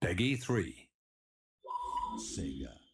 Peggy 3. Sega.